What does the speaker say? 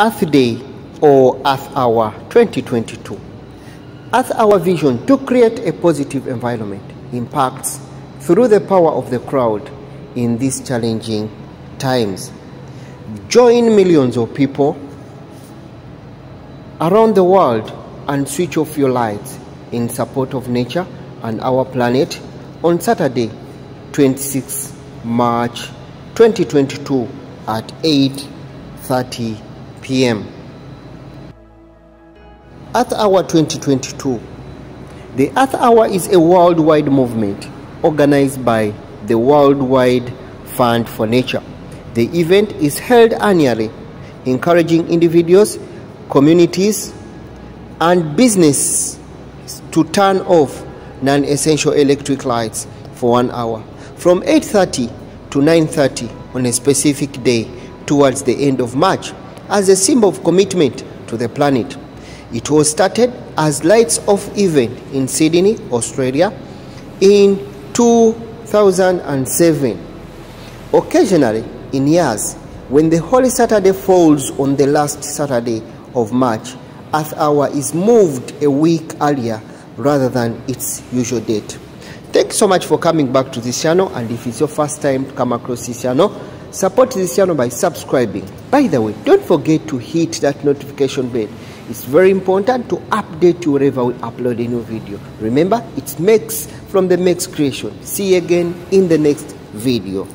Earth Day or Earth Hour 2022. Earth Hour vision to create a positive environment impacts through the power of the crowd in these challenging times. Join millions of people around the world and switch off your lights in support of nature and our planet on Saturday, 26 March 2022 at 8:30 p.m. Earth Hour 2022. The Earth Hour is a worldwide movement organized by the Worldwide Fund for Nature. The event is held annually, encouraging individuals, communities, and business to turn off non-essential electric lights for one hour from 8.30 to 9.30 on a specific day towards the end of March as a symbol of commitment to the planet. It was started as Lights Off event in Sydney, Australia in 2007. Occasionally, in years, when the Holy Saturday falls on the last Saturday of March, Earth Hour is moved a week earlier rather than its usual date. Thanks so much for coming back to this channel and if it's your first time to come across this channel, support this channel by subscribing. By the way, don't forget to hit that notification bell. It's very important to update you whenever we upload a new video. Remember, it's Mex from the Mex Creation. See you again in the next video.